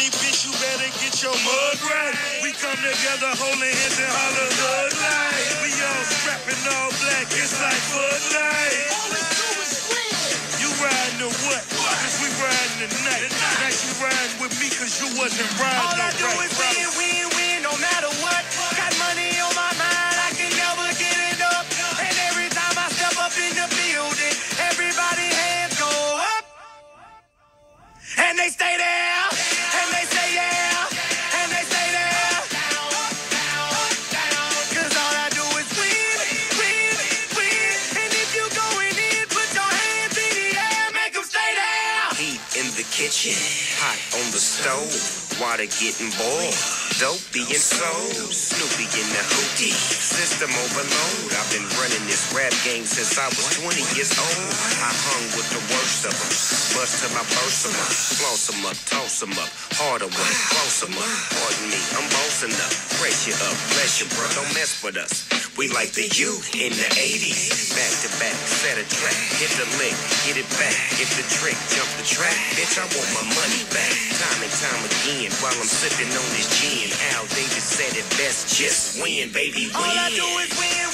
money, bitch, you better get your mug right. We come together holding hands and holler hood light. We all strapping all black, it's like Bud Light. You riding to what? Cause we riding tonight. Tonight you riding with me cause you wasn't riding All I do right, is win, win, win, no matter what. Got money on my mind, I can never get it up. And every time I step up in the building, everybody hands go up. And they stay there, the kitchen, hot on the stove, water getting boiled, dope being sold, Snoopy in the hootie, system overload. I've been running this rap game since I was 20 years old. I hung with the worst of them, bust till I burst them up, floss them up, toss them up, harder it, close them up. Pardon me, I'm bossing up, you up, bless you, bro, don't mess with us. We like the youth in the 80s, back to back, set a track, hit the lick, get it back, hit the trick, jump the track, bitch, I want my money back. Time and time again, while I'm sipping on this gin, Al Davis said it best, just win, baby, win. All I do is win,